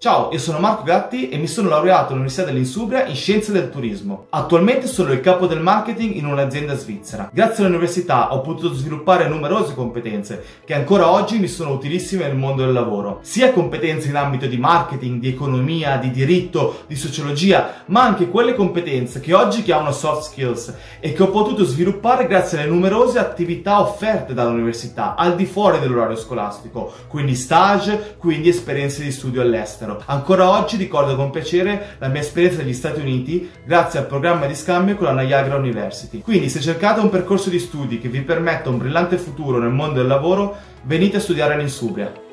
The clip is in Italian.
Ciao, io sono Marco Gatti e mi sono laureato all'Università dell'Insubria in Scienze del Turismo. Attualmente sono il capo del marketing in un'azienda svizzera. Grazie all'università ho potuto sviluppare numerose competenze che ancora oggi mi sono utilissime nel mondo del lavoro. Sia competenze in ambito di marketing, di economia, di diritto, di sociologia, ma anche quelle competenze che oggi chiamano soft skills e che ho potuto sviluppare grazie alle numerose attività offerte dall'università al di fuori dell'orario scolastico, quindi stage, quindi esperienze di studio all'estero all'estero. Ancora oggi ricordo con piacere la mia esperienza negli Stati Uniti grazie al programma di scambio con la Niagara University. Quindi se cercate un percorso di studi che vi permetta un brillante futuro nel mondo del lavoro, venite a studiare in Insubria.